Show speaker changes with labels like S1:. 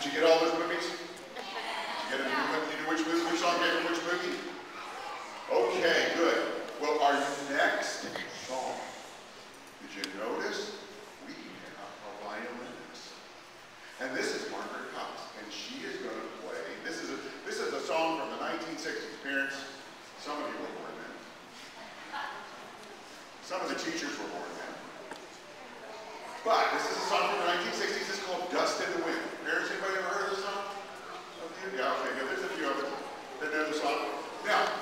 S1: Did you get all those movies? You, get you knew which, movie, which song came from which movie? Okay, good. Well, our next song, did you notice? We have a violinist. And this is Margaret Cox, and she is going to play. This is, a, this is a song from the 1960s. Parents, some of you were born then. Some of the teachers were born then. But this is a song from the 1960s. It's called Dust in the Wind. Parents, anybody ever heard of this song? Yeah, okay, good. There's a few of us that know the song. Now,